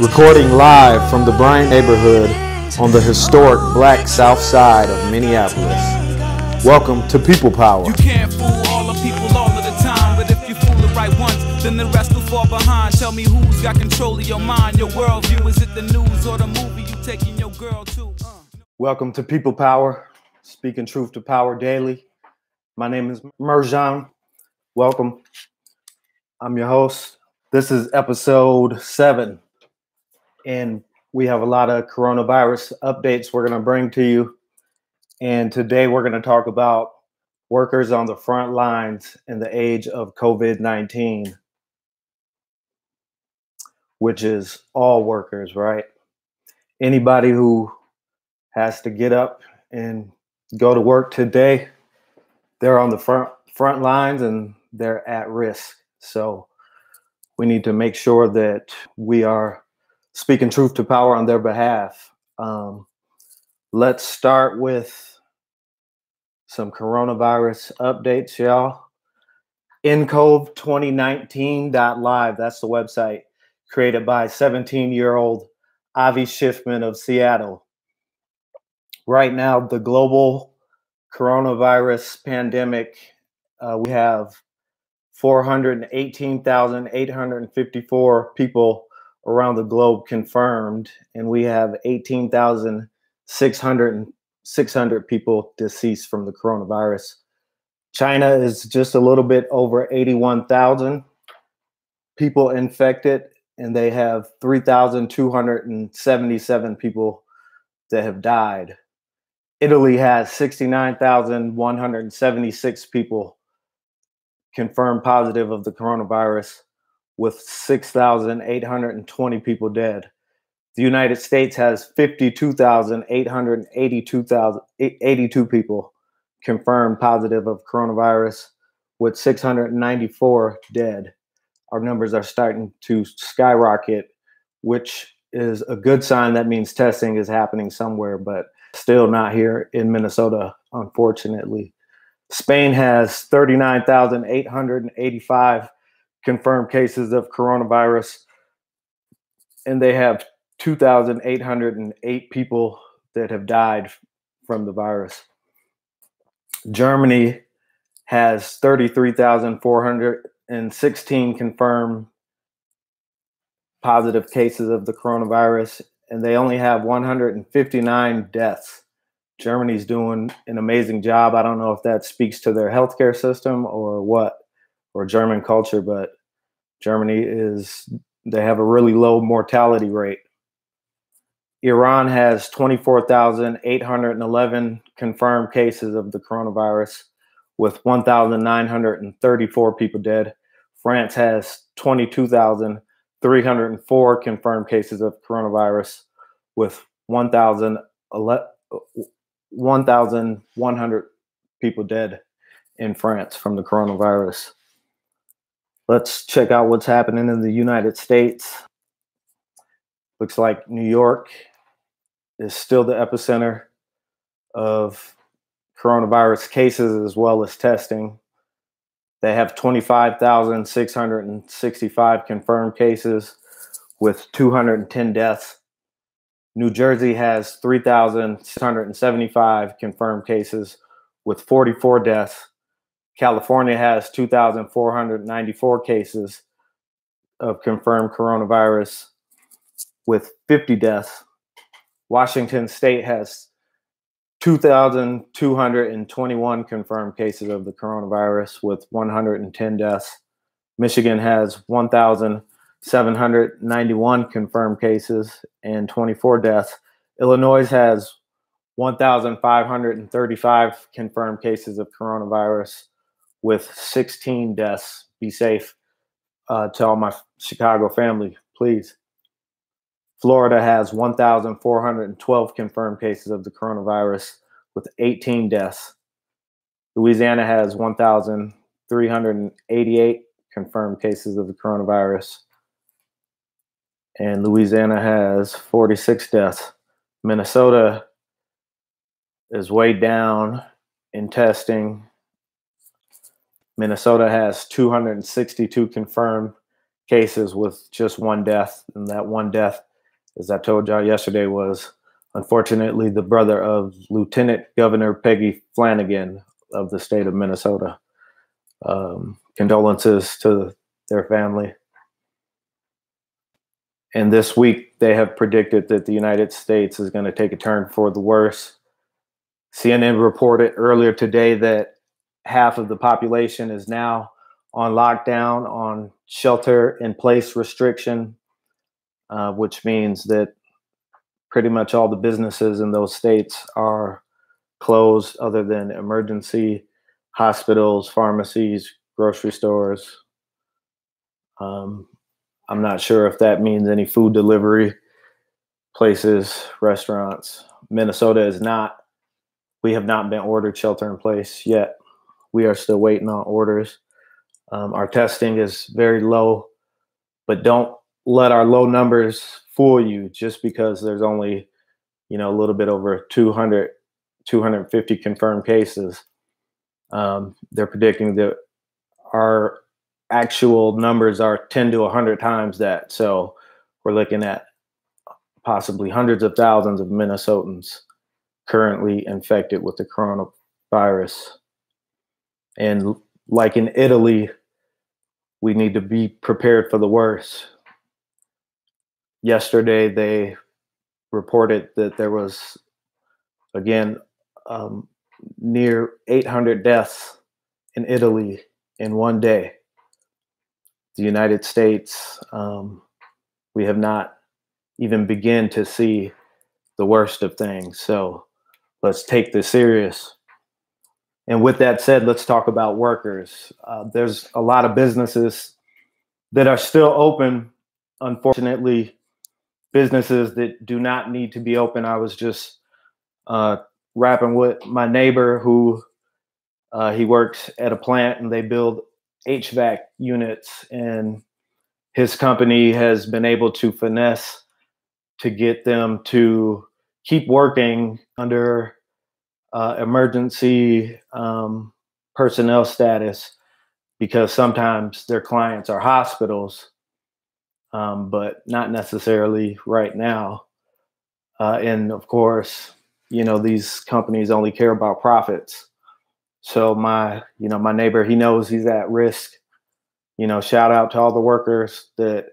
Recording live from the Bryant neighborhood on the historic black south side of Minneapolis. Welcome to People Power. You can't fool all the people all of the time, but if you fool the right ones, then the rest will fall behind. Tell me who's got control of your mind, your worldview. Is it the news or the movie you taking your girl to? Uh. Welcome to People Power, speaking truth to power daily. My name is Merjan. Welcome. I'm your host. This is episode seven, and we have a lot of coronavirus updates we're going to bring to you. And today we're going to talk about workers on the front lines in the age of COVID 19, which is all workers, right? Anybody who has to get up and go to work today, they're on the front front lines and they're at risk. So we need to make sure that we are speaking truth to power on their behalf. Um, let's start with some coronavirus updates, y'all. NCOV2019.live, that's the website created by 17 year old Avi Schiffman of Seattle. Right now, the global coronavirus pandemic, uh, we have 418,854 people around the globe confirmed, and we have 18,600 600 people deceased from the coronavirus. China is just a little bit over 81,000 people infected, and they have 3,277 people that have died. Italy has 69,176 people confirmed positive of the coronavirus, with 6,820 people dead. The United States has 52,882 people confirmed positive of coronavirus, with 694 dead. Our numbers are starting to skyrocket, which is a good sign. That means testing is happening somewhere, but still not here in Minnesota, unfortunately. Spain has 39,885 confirmed cases of coronavirus, and they have 2,808 people that have died from the virus. Germany has 33,416 confirmed positive cases of the coronavirus, and they only have 159 deaths. Germany's doing an amazing job. I don't know if that speaks to their healthcare system or what, or German culture, but Germany is, they have a really low mortality rate. Iran has 24,811 confirmed cases of the coronavirus, with 1,934 people dead. France has 22,304 confirmed cases of coronavirus, with 1,100 people dead in France from the coronavirus. Let's check out what's happening in the United States. Looks like New York is still the epicenter of coronavirus cases as well as testing. They have 25,665 confirmed cases with 210 deaths. New Jersey has 3,675 confirmed cases with 44 deaths. California has 2,494 cases of confirmed coronavirus with 50 deaths. Washington State has 2,221 confirmed cases of the coronavirus with 110 deaths. Michigan has 1,791 confirmed cases and 24 deaths. Illinois has 1,535 confirmed cases of coronavirus with 16 deaths. Be safe uh, to all my Chicago family, please. Florida has 1,412 confirmed cases of the coronavirus with 18 deaths. Louisiana has 1,388 confirmed cases of the coronavirus. And Louisiana has 46 deaths. Minnesota is way down in testing. Minnesota has 262 confirmed cases with just one death. And that one death, as I told y'all yesterday, was unfortunately the brother of Lieutenant Governor Peggy Flanagan of the state of Minnesota. Um, condolences to their family. And this week, they have predicted that the United States is going to take a turn for the worse. CNN reported earlier today that half of the population is now on lockdown, on shelter in place restriction, uh, which means that pretty much all the businesses in those states are closed other than emergency hospitals, pharmacies, grocery stores. Um, I'm not sure if that means any food delivery places, restaurants. Minnesota is not, we have not been ordered shelter in place yet. We are still waiting on orders. Um, our testing is very low, but don't let our low numbers fool you just because there's only, you know, a little bit over 200, 250 confirmed cases. Um, they're predicting that our actual numbers are 10 to 100 times that. So we're looking at possibly hundreds of thousands of Minnesotans currently infected with the coronavirus. And like in Italy, we need to be prepared for the worst. Yesterday, they reported that there was, again, um, near 800 deaths in Italy in one day. The United States, um, we have not even begin to see the worst of things. So let's take this serious. And with that said, let's talk about workers. Uh, there's a lot of businesses that are still open. Unfortunately, businesses that do not need to be open. I was just uh, rapping with my neighbor who uh, he works at a plant and they build HVAC units, and his company has been able to finesse to get them to keep working under uh, emergency um, personnel status because sometimes their clients are hospitals, um, but not necessarily right now. Uh, and of course, you know these companies only care about profits. So my, you know, my neighbor, he knows he's at risk. You know, shout out to all the workers that,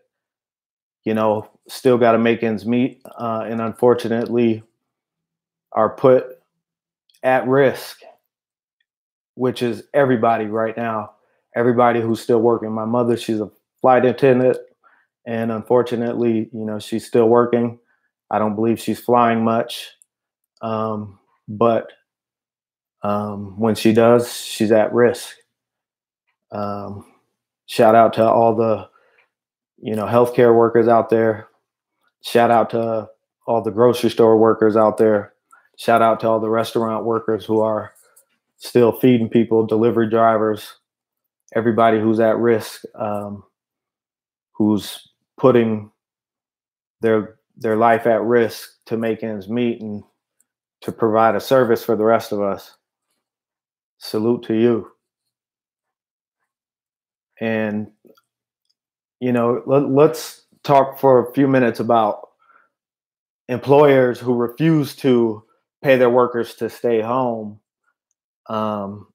you know, still got to make ends meet, uh, and unfortunately, are put at risk, which is everybody right now. Everybody who's still working. My mother, she's a flight attendant, and unfortunately, you know, she's still working. I don't believe she's flying much, um, but um, when she does, she's at risk. Um, shout out to all the, you know, healthcare workers out there. Shout out to all the grocery store workers out there. Shout out to all the restaurant workers who are still feeding people, delivery drivers, everybody who's at risk, um, who's putting their their life at risk to make ends meet and to provide a service for the rest of us salute to you. And, you know, let, let's talk for a few minutes about employers who refuse to pay their workers to stay home um,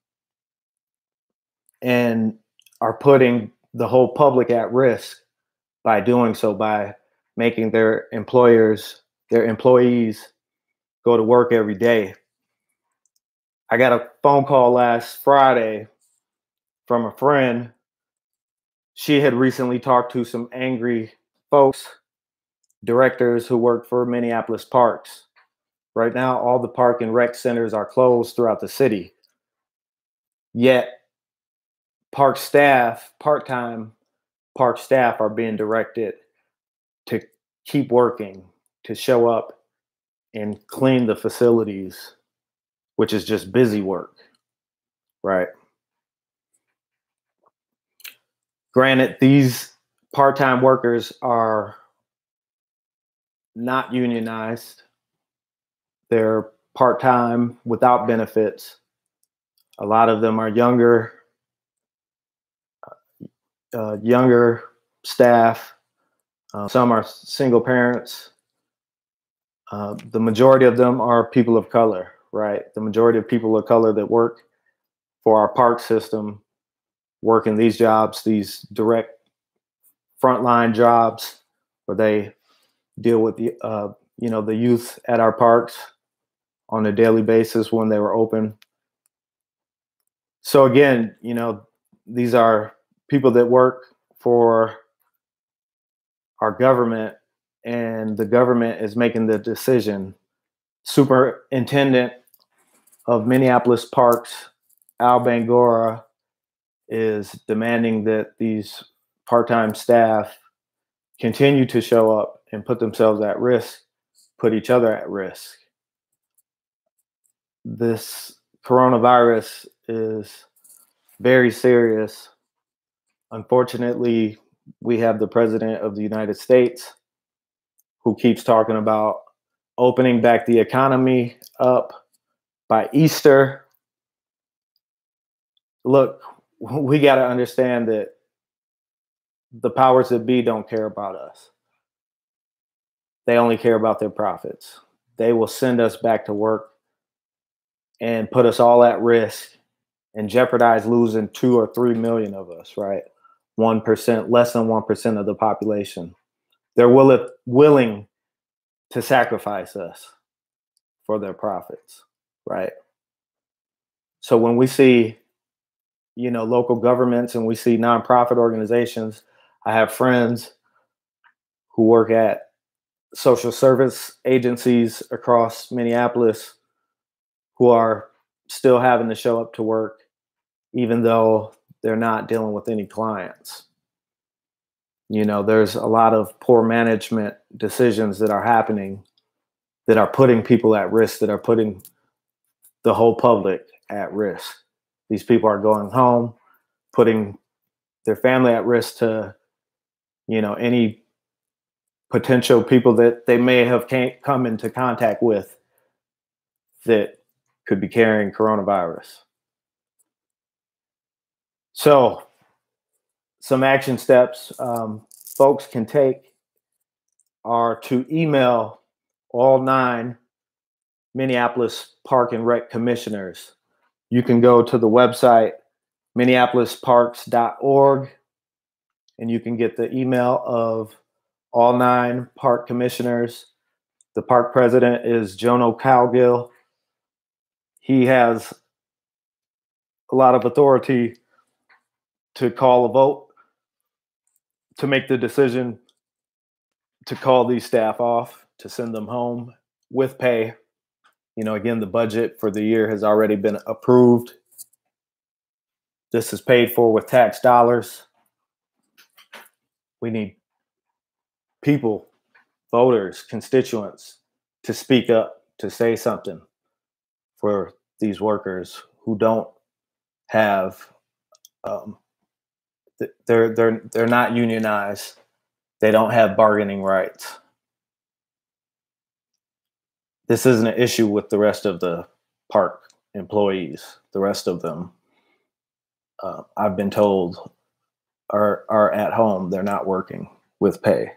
and are putting the whole public at risk by doing so by making their employers their employees go to work every day I got a phone call last Friday from a friend. She had recently talked to some angry folks, directors who work for Minneapolis parks. Right now, all the park and rec centers are closed throughout the city. Yet, park staff, part time park staff, are being directed to keep working, to show up and clean the facilities which is just busy work, right? Granted, these part time workers are not unionized, they're part time without benefits. A lot of them are younger, uh, younger staff. Uh, some are single parents. Uh, the majority of them are people of color, right? The majority of people of color that work for our park system work in these jobs, these direct frontline jobs, where they deal with the uh, you know the youth at our parks on a daily basis when they were open. So again, you know, these are people that work for our government and the government is making the decision. Superintendent of Minneapolis Parks, Al Bangoura, is demanding that these part-time staff continue to show up and put themselves at risk, put each other at risk. This coronavirus is very serious. Unfortunately, we have the president of the United States who keeps talking about opening back the economy up by Easter. Look, we got to understand that the powers that be don't care about us. They only care about their profits. They will send us back to work and put us all at risk and jeopardize losing two or three million of us, right? 1%, less than 1% of the population. They're will, willing to sacrifice us for their profits, right? So when we see, you know, local governments and we see nonprofit organizations, I have friends who work at social service agencies across Minneapolis who are still having to show up to work even though they're not dealing with any clients. You know, there's a lot of poor management decisions that are happening that are putting people at risk, that are putting the whole public at risk. These people are going home, putting their family at risk to, you know, any potential people that they may have can't come into contact with that could be carrying coronavirus. So, some action steps um, folks can take are to email all nine Minneapolis Park and Rec commissioners. You can go to the website minneapolisparks.org and you can get the email of all nine park commissioners. The park president is Jono Cowgill. He has a lot of authority to call a vote to make the decision to call these staff off to send them home with pay you know again the budget for the year has already been approved this is paid for with tax dollars we need people voters constituents to speak up to say something for these workers who don't have um, they're they're they're not unionized. They don't have bargaining rights. This isn't an issue with the rest of the park employees. The rest of them, uh, I've been told, are are at home. They're not working with pay.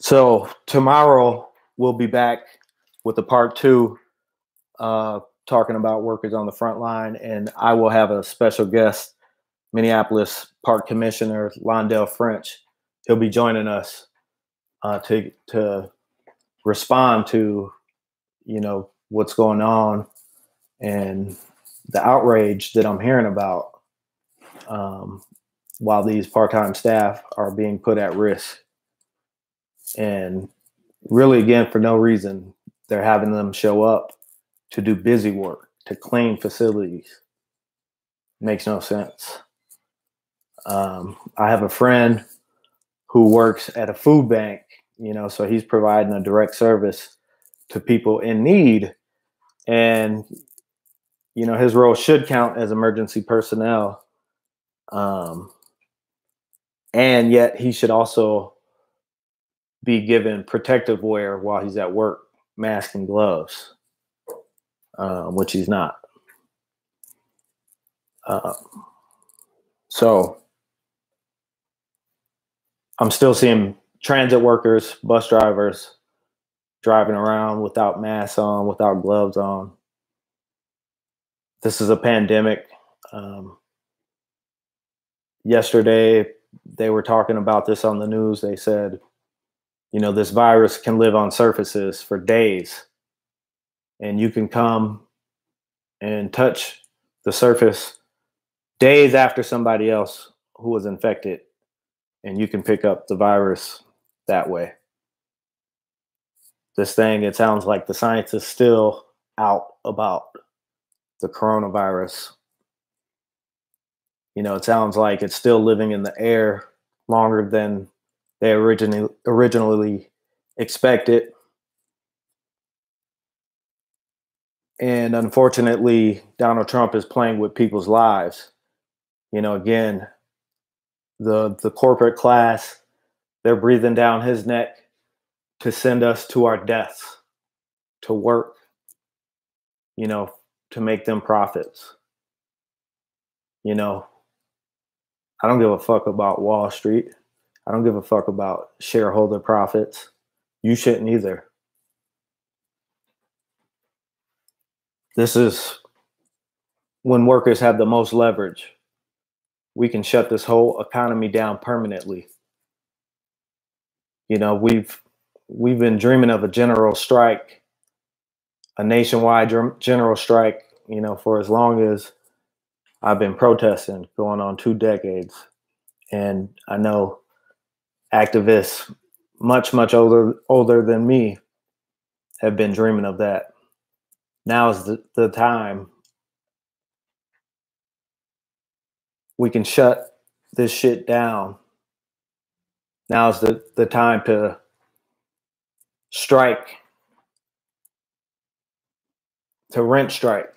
So tomorrow we'll be back with the part two, uh, talking about workers on the front line, and I will have a special guest Minneapolis Park Commissioner Londell French. He'll be joining us uh, to to respond to you know what's going on and the outrage that I'm hearing about um, while these part-time staff are being put at risk. And really again for no reason they're having them show up to do busy work to clean facilities. Makes no sense. Um, I have a friend who works at a food bank, you know, so he's providing a direct service to people in need. And, you know, his role should count as emergency personnel. Um, and yet he should also be given protective wear while he's at work, mask and gloves, um, which he's not. Um, so, I'm still seeing transit workers, bus drivers driving around without masks on, without gloves on. This is a pandemic. Um, yesterday, they were talking about this on the news. They said, you know, this virus can live on surfaces for days, and you can come and touch the surface days after somebody else who was infected, and you can pick up the virus that way. This thing, it sounds like the science is still out about the coronavirus. You know, it sounds like it's still living in the air longer than they originally originally expected. And unfortunately, Donald Trump is playing with people's lives. You know, again, the the corporate class they're breathing down his neck to send us to our deaths, to work, you know, to make them profits. You know, I don't give a fuck about Wall Street. I don't give a fuck about shareholder profits. You shouldn't either. This is when workers have the most leverage. We can shut this whole economy down permanently. You know, we've we've been dreaming of a general strike, a nationwide general strike, you know, for as long as I've been protesting, going on two decades. And I know activists much, much older older than me have been dreaming of that. Now is the, the time we can shut this shit down now's the, the time to strike, to rent strike.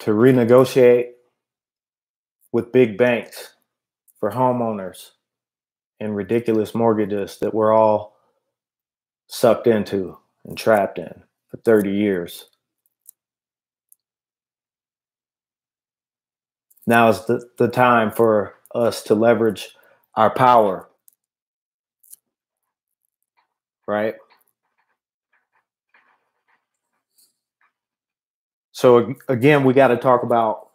To renegotiate with big banks for homeowners and ridiculous mortgages that we're all sucked into and trapped in for 30 years. Now is the, the time for us to leverage our power. Right? So, again, we got to talk about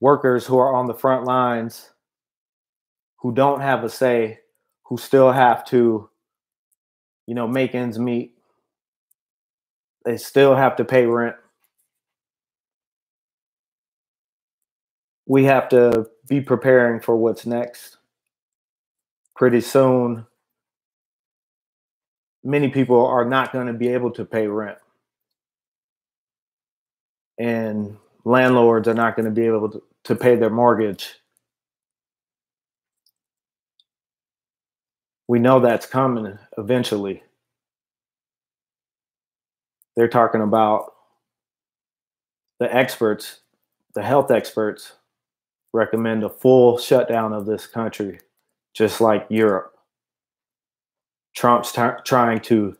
workers who are on the front lines who don't have a say, who still have to, you know, make ends meet. They still have to pay rent. We have to be preparing for what's next. Pretty soon, many people are not going to be able to pay rent. And landlords are not going to be able to, to pay their mortgage. We know that's coming eventually. They're talking about the experts, the health experts recommend a full shutdown of this country, just like Europe. Trump's trying to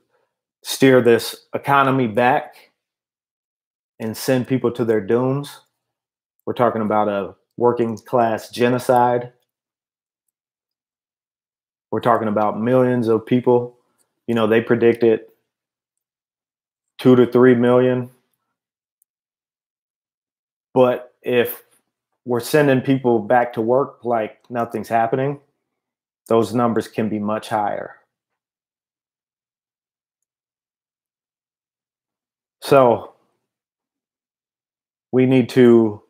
steer this economy back and send people to their dooms. We're talking about a working class genocide. We're talking about millions of people. You know, they predicted two to three million. But if we're sending people back to work like nothing's happening, those numbers can be much higher. So we need to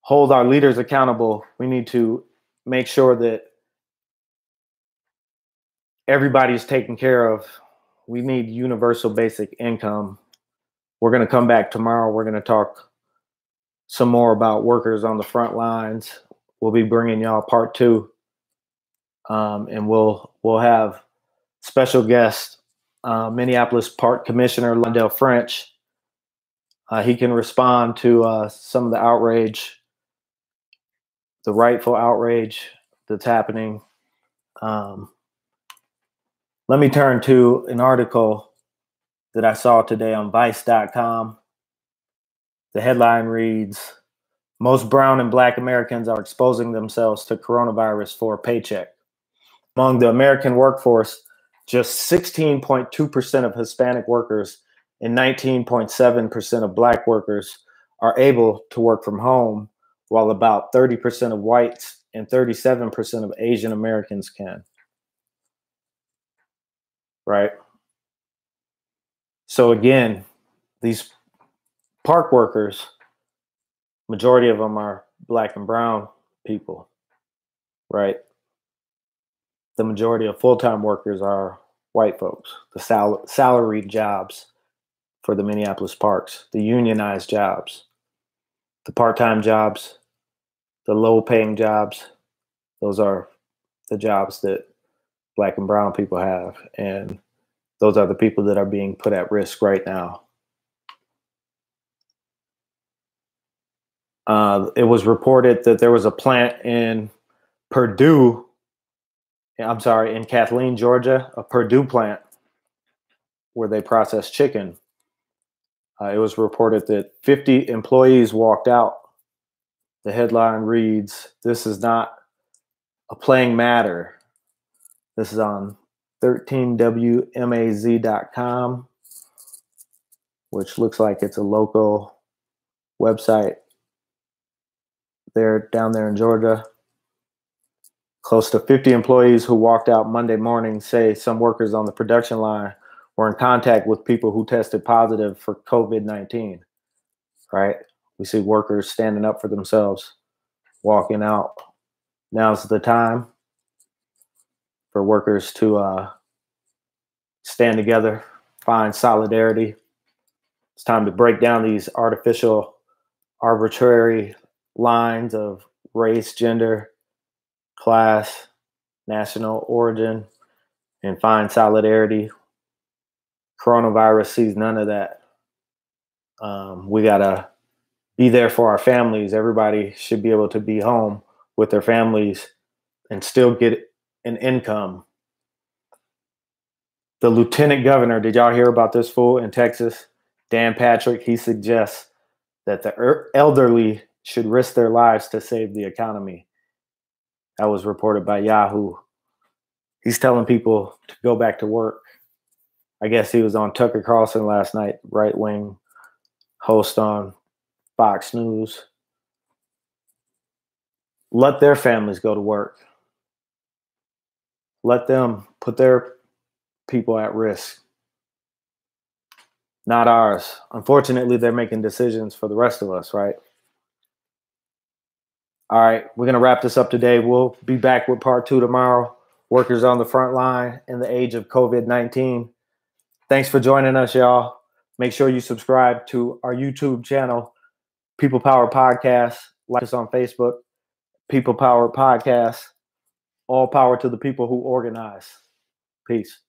hold our leaders accountable. We need to make sure that everybody's taken care of. We need universal basic income. We're going to come back tomorrow. We're going to talk some more about workers on the front lines. We'll be bringing y'all part two, um, and we'll we'll have special guest uh, Minneapolis Park Commissioner Londell French. Uh, he can respond to uh, some of the outrage, the rightful outrage that's happening. Um, let me turn to an article that I saw today on Vice.com. The headline reads Most brown and black Americans are exposing themselves to coronavirus for a paycheck. Among the American workforce, just 16.2% of Hispanic workers and 19.7% of black workers are able to work from home, while about 30% of whites and 37% of Asian Americans can. Right? So, again, these park workers, majority of them are black and brown people, right? The majority of full time workers are white folks, the sal- salaried jobs for the Minneapolis parks, the unionized jobs, the part time jobs, the low paying jobs. Those are the jobs that black and brown people have. And those are the people that are being put at risk right now. Uh, it was reported that there was a plant in Perdue. I'm sorry, in Kathleen, Georgia, a Perdue plant where they process chicken. Uh, it was reported that 50 employees walked out. The headline reads This is not a playing matter. This is on 13wmaz.com, which looks like it's a local website there down there in Georgia. Close to 50 employees who walked out Monday morning say some workers on the production line were in contact with people who tested positive for COVID 19. Right? We see workers standing up for themselves, walking out. Now's the time for workers to uh, stand together, find solidarity. It's time to break down these artificial, arbitrary lines of race, gender, class, national origin, and find solidarity. Coronavirus sees none of that. Um, we got to be there for our families. Everybody should be able to be home with their families and still get an income. The lieutenant governor, did y'all hear about this fool in Texas? Dan Patrick, he suggests that the elderly should risk their lives to save the economy. That was reported by Yahoo. He's telling people to go back to work. I guess he was on Tucker Carlson last night, right wing host on Fox News. Let their families go to work. Let them put their people at risk, not ours. Unfortunately, they're making decisions for the rest of us, right? All right, we're going to wrap this up today. We'll be back with part two tomorrow. Workers on the front line in the age of COVID 19. Thanks for joining us, y'all. Make sure you subscribe to our YouTube channel, People Power Podcast. Like us on Facebook, People Power Podcast. All power to the people who organize. Peace.